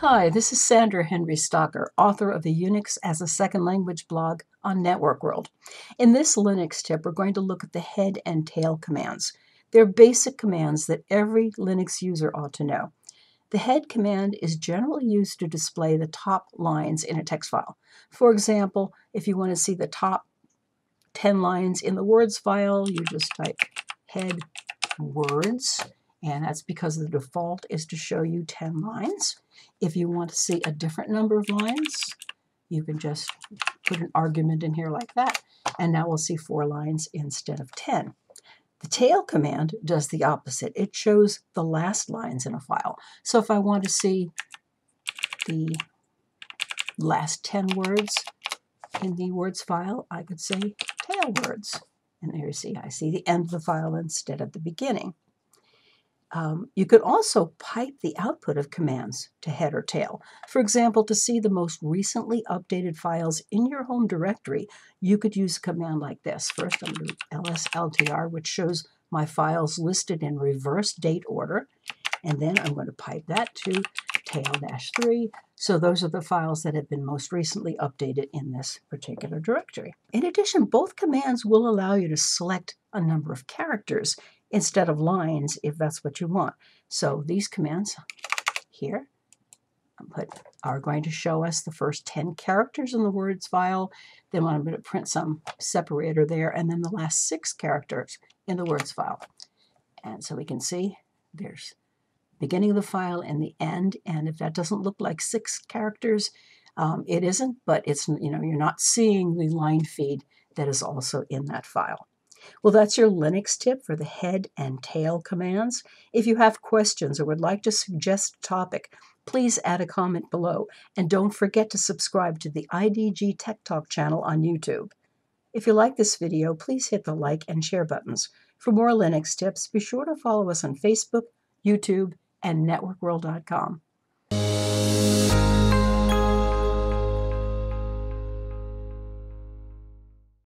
Hi, this is Sandra Henry Stocker, author of the Unix as a Second Language blog on Network World. In this Linux tip, we're going to look at the head and tail commands. They're basic commands that every Linux user ought to know. The head command is generally used to display the top lines in a text file. For example, if you want to see the top 10 lines in the words file, you just type head words and that's because the default is to show you 10 lines. If you want to see a different number of lines, you can just put an argument in here like that, and now we'll see four lines instead of 10. The tail command does the opposite. It shows the last lines in a file. So if I want to see the last 10 words in the words file, I could say tail words. And there you see, I see the end of the file instead of the beginning. Um, you could also pipe the output of commands to head or tail. For example, to see the most recently updated files in your home directory, you could use a command like this. First, I'm going to lsltr, which shows my files listed in reverse date order. And then I'm going to pipe that to tail-3. So those are the files that have been most recently updated in this particular directory. In addition, both commands will allow you to select a number of characters instead of lines if that's what you want. So these commands here put, are going to show us the first 10 characters in the words file. Then I'm going to print some separator there, and then the last six characters in the words file. And so we can see there's beginning of the file and the end. And if that doesn't look like six characters, um, it isn't, but it's, you know, you're not seeing the line feed that is also in that file. Well, that's your Linux tip for the head and tail commands. If you have questions or would like to suggest a topic, please add a comment below. And don't forget to subscribe to the IDG Tech Talk channel on YouTube. If you like this video, please hit the like and share buttons. For more Linux tips, be sure to follow us on Facebook, YouTube, and networkworld.com.